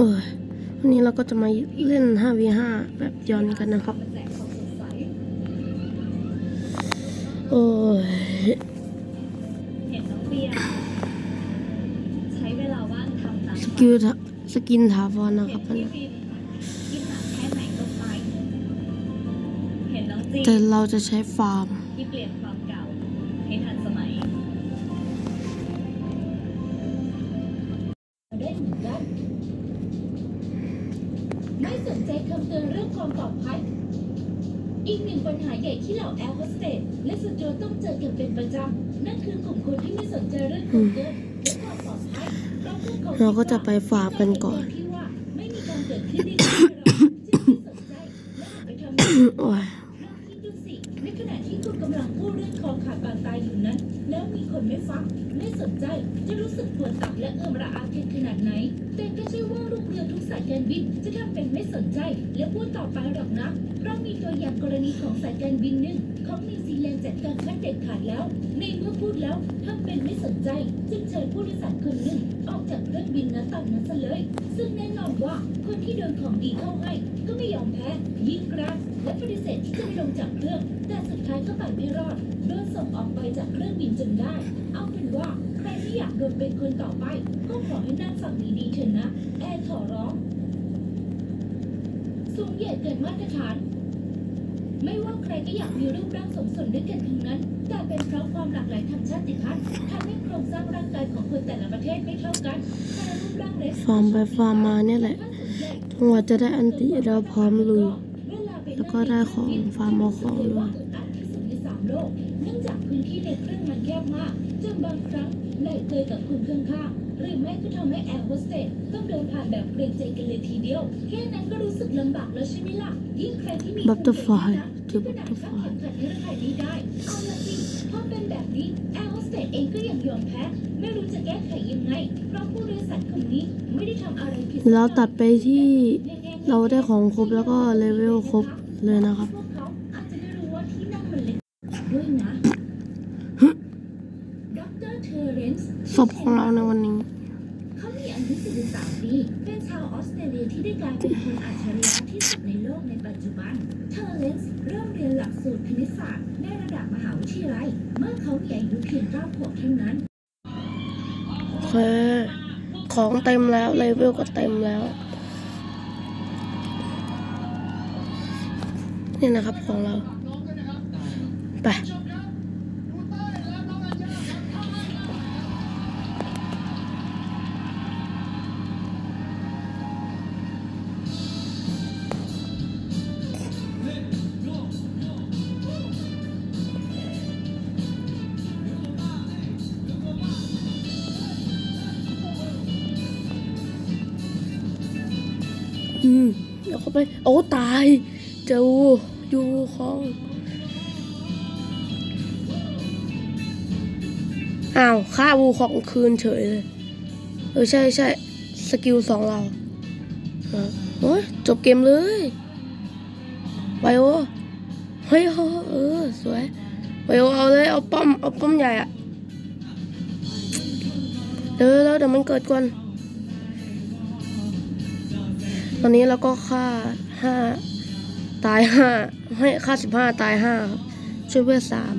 โอ้ยวันนี้เราก็จะมาเล่น 5v5 แบบย้อนกันนะครับมาแจกความสดใสโอ้ยเห็นน้องเบียร์ใช้เวลาว่างทำตามสฝันกิลทะสกินถาวรนะคเห็รันบอันพี่นี้วินกินหนักแค่ไหนก็ไปเห็นน้องจีแต่เราจะใช้ฟาร์มที่เปลี่ยน คำเตือนเรื่องความปลอดภัย อีกหนึ่งปัญหาใหญ่ที่เหล่าแอร์โฮสเตสและสจ๊วตต้องเจอกันเป็นประจำ นั่นคือกลุ่มคนที่ไม่สนใจเรื่องความเกินและความปลอดภัยเราก็จะไปฟาร์มกันก่อน ไม่มีการเกิดขึ้นได้ที่เราจึงไม่สนใจและอาจไปทำให้โอ้ยลองคิดดูสิในขณะที่คุณกำลังพูดเรื่องคอขาดบาดตายอยู่นั้น แล้วมีคนไม่ฟังไม่สนใจจะรู้สึกปวดตับและเอือมระอากันขนาดไหน แต่ก็ใช่ว่า สายการบินจะทำเป็นไม่สนใจ และพูดต่อไปหรอกนะเรามีตัวอย่างกรณีของสายการบินหนึ่งของนิวซีแลนด์จัดการขั้นเด็ดขาดแล้ว ในเมื่อพูดแล้วทำเป็นไม่สนใจ จึงเชิญผู้โดยสารคนหนึ่งออกจากเครื่องบินนั้นตอนนั้นซะเลย ซึ่งแน่นอนว่าคนที่โดนของดีเข้าให้ก็ไม่ยอมแพ้ยิ่งกรักและปฏิเสธที่จะไม่ลงจากเครื่อง แต่สุดท้ายก็ไปไม่รอดโดนส่งออกไปจากเครื่องบินจนได้ เอาเป็นว่า ใครที่อยากโดนเป็นคนต่อไป ก็ขอให้นั่งฟังดีๆเถอะนะ แอร์ขอร้องสูงใหญ่เกินมาตรฐาน ไม่ว่าใครก็อยากมีรูปร่างสมส่วนด้วยกันทั้งนั้นแต่เป็นเพราะความหลากหลายทางชาติพันธุ์ทำให้โครงสร้างร่างกายของคนแต่ละประเทศไม่เท่ากันแต่รูปร่างเล็กฟาร์มไปฟาร์มมาเนี่ยแหละจังหวะจะได้ ulti เราพร้อมลุย แล้วก็ได้ของฟาร์มเอาของด้วยเนื่องจากพื้นที่ในเครื่องมันแคบมากจนบางครั้งไหล่เกยกับคนข้างๆหรือไม่ก็ทำให้แอร์โฮสเตสต้องเดินผ่านแบบเกรงใจกันเลยทีเดียว แค่นั้นก็รู้สึกลำบากแล้วใช่ไหมล่ะยิ่งใครที่มี Butterfly ที่ขนาดคาดเข็มขัดนิรภัยไม่ได้เอาละสิพอเป็นแบบนี้แอร์โฮสเตสเองก็ยังยอมแพ้ไม่รู้จะแก้ไขยังไงเพราะผู้โดยสารคนนี้ไม่ได้ทำอะไรผิดเราตัดไปที่เราได้ของครบแล้วก็เลเวลครบเลยนะครับพวกเขาอาจจะไม่รู้ว่าที่นั่งมันเล็กด้วยนะดรเทอร์เรนซ์ ศพของเราในวันนี้ เขามีอายุ43ปีเป็นชาวออสเตรเลียที่ได้กลายเป็นคนอัจฉริยะที่สุดในโลกในปัจจุบัน เทอร์เรนซ์เริ่มเรียนหลักสูตรคณิตศาสตร์ในระดับมหาวิทยาลัย เมื่อเขามีอายุเพียง9ขวบเท่านั้นโอเคของเต็มแล้วเลเวลก็เต็มแล้วนี่นะครับของเรา ไป อืมเดี๋ยวเข้าไป โอ้ตาย เจอวูยูของ อ้าวฆ่าวูของคืนเฉยเลย เออใช่ใช่สกิลสองเราเออโอ้ยจบเกมเลย ไวโอ เฮ้ยเออ สวย ไวโอเอาเลย เอาป้อม เอาป้อมใหญ่อะเดี๋ยวแล้วเดี๋ยวมันเกิดก่อน ตอนนี้เราก็ฆ่าห้าตายห้าให้ฆ่าสิบห้าตายห้าช่วยเพื่อสาม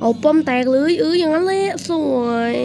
เอาป้อมแตกเลยเอออย่างนั้นเลยสวย